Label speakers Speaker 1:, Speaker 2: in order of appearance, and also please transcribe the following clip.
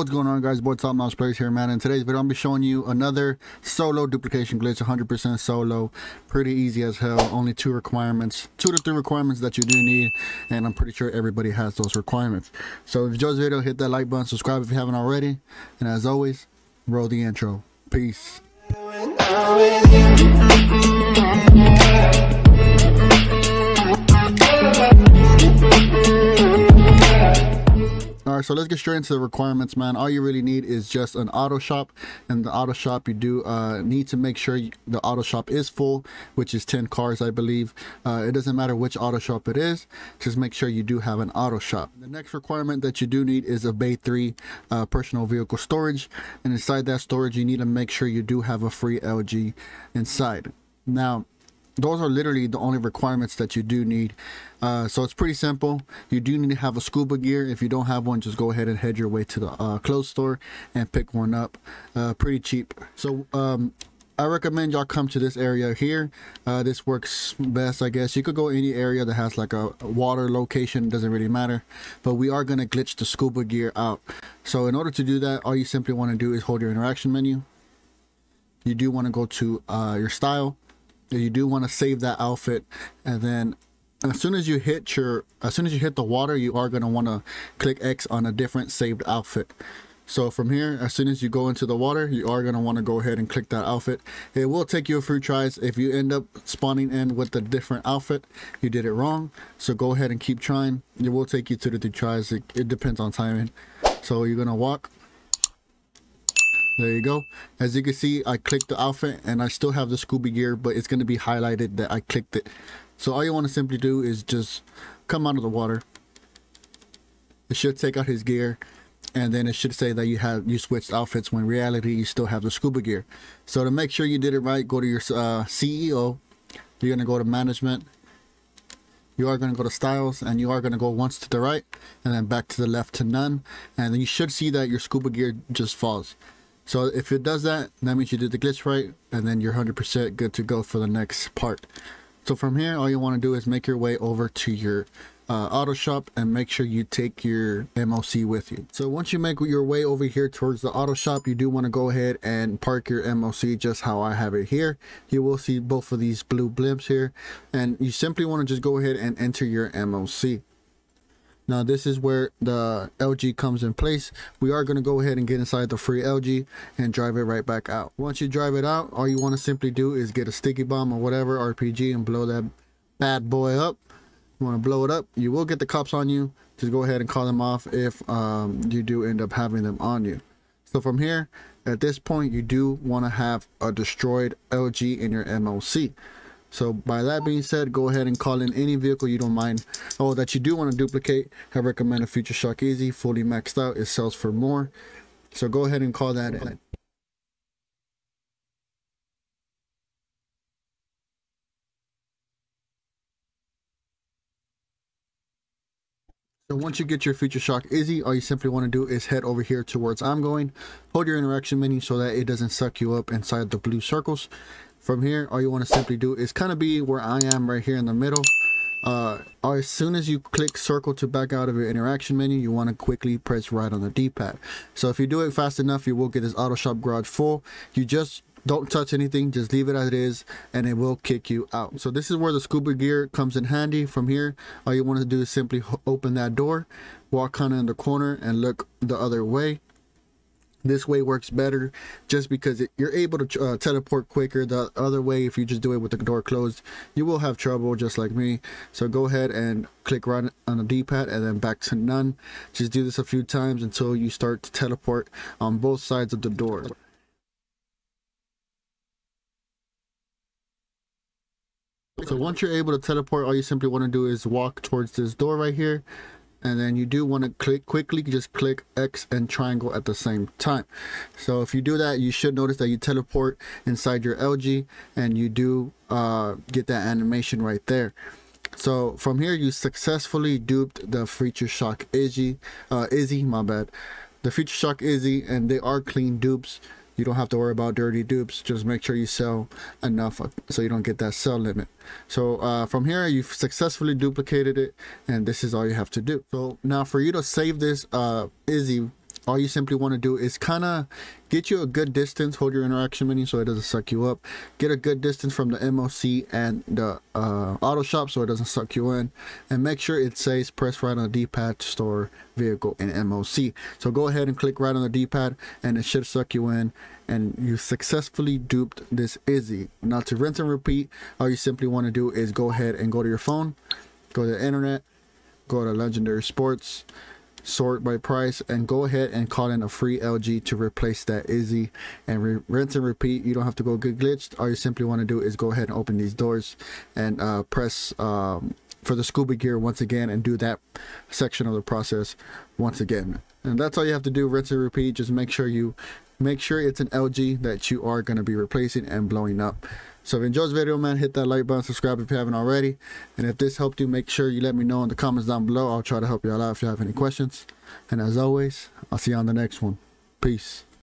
Speaker 1: What's going on guys, boy Top Notch Plays here man. In today's video I'm be showing you another solo duplication glitch, 100% solo. Pretty easy as hell, only two requirements, two to three requirements that you do need and I'm pretty sure everybody has those requirements. So if you enjoyed the video, hit that like button, subscribe if you haven't already, and as always, roll the intro. Peace. Right, so let's get straight into the requirements, man. All you really need is just an auto shop. And the auto shop, you do uh, need to make sure the auto shop is full, which is 10 cars, I believe. Uh, it doesn't matter which auto shop it is, just make sure you do have an auto shop. The next requirement that you do need is a Bay 3 uh, personal vehicle storage. And inside that storage, you need to make sure you do have a free Elegy inside. Now, those are literally the only requirements that you do need uh, so it's pretty simple you do need to have a scuba gear if you don't have one just go ahead and head your way to the uh, clothes store and pick one up uh, pretty cheap so um, I recommend y'all come to this area here. Uh, this works best, I guess. You could go any area that has like a water location. doesn't really matter. But we are going to glitch the scuba gear out. So in order to do that, all you simply want to do is hold your interaction menu. You do want to go to uh, your style you do want to save that outfit and then as soon as you hit your as soon as you hit the water you are going to want to click x on a different saved outfit. So from here as soon as you go into the water you are going to want to go ahead and click that outfit. It will take you a few tries. If you end up spawning in with a different outfit you did it wrong. So go ahead and keep trying. It will take you two to three tries. It, it depends on timing. So you're going to walk there you go. As you can see i clicked the outfit and i still have the scuba gear but it's going to be highlighted that i clicked it. So all you want to simply do is just come out of the water. It should take out his gear and then it should say that you have you switched outfits when reality you still have the scuba gear. So to make sure you did it right go to your uh, ceo you're going to go to management. You are going to go to styles and you are going to go once to the right and then back to the left to none. And then you should see that your scuba gear just falls so if it does that, that means you did the glitch right, and then you're 100% good to go for the next part. So from here, all you want to do is make your way over to your uh, auto shop and make sure you take your MOC with you. So once you make your way over here towards the auto shop, you do want to go ahead and park your MOC just how I have it here. You will see both of these blue blimps here and you simply want to just go ahead and enter your MOC. Now this is where the Elegy comes in place. We are going to go ahead and get inside the free Elegy and drive it right back out. Once you drive it out, all you want to simply do is get a sticky bomb or whatever RPG and blow that bad boy up. You want to blow it up, you will get the cops on you. Just go ahead and call them off if um, you do end up having them on you. So from here, at this point, you do want to have a destroyed Elegy in your MOC. So by that being said, go ahead and call in any vehicle you don't mind. Oh, that you do want to duplicate. I recommend a Future Shock Easy, fully maxed out. It sells for more. So go ahead and call that in. So once you get your Future Shock Easy, all you simply want to do is head over here towards I'm going. Hold your interaction menu so that it doesn't suck you up inside the blue circles from here all you want to simply do is kind of be where I am right here in the middle. Uh, as soon as you click circle to back out of your interaction menu you want to quickly press right on the d-pad. So if you do it fast enough you will get this auto shop garage full. You just don't touch anything just leave it as it is and it will kick you out. So this is where the scuba gear comes in handy. From here all you want to do is simply open that door walk kind of in the corner and look the other way this way works better just because it, you're able to uh, teleport quicker. The other way if you just do it with the door closed you will have trouble just like me. So go ahead and click right on the d-pad and then back to none. Just do this a few times until you start to teleport on both sides of the door. So once you're able to teleport all you simply want to do is walk towards this door right here and then you do want to click quickly just click X and triangle at the same time. So if you do that you should notice that you teleport inside your Elegy and you do uh, get that animation right there. So from here you successfully duped the Future Shock Issi uh, Issi my bad. The Future Shock Issi and they are clean dupes you don't have to worry about dirty dupes. Just make sure you sell enough so you don't get that sell limit. So uh, from here you've successfully duplicated it and this is all you have to do. So now for you to save this uh, Issi all you simply want to do is kind of get you a good distance hold your interaction menu so it doesn't suck you up. Get a good distance from the moc and the uh, auto shop so it doesn't suck you in. And make sure it says press right on the d-pad to store vehicle in moc so go ahead and click right on the d-pad and it should suck you in. And you successfully duped this Issi. Now to rinse and repeat all you simply want to do is go ahead and go to your phone go to the internet go to legendary sports sort by price and go ahead and call in a free Elegy to replace that Issi. And re rinse and repeat you don't have to go get glitched. All you simply want to do is go ahead and open these doors and uh, press um, for the scuba gear once again and do that section of the process once again. And that's all you have to do rinse and repeat. Just make sure you make sure it's an Elegy that you are going to be replacing and blowing up so if you enjoyed this video, man, hit that like button, subscribe if you haven't already. And if this helped you, make sure you let me know in the comments down below. I'll try to help you all out if you have any questions. And as always, I'll see you on the next one. Peace.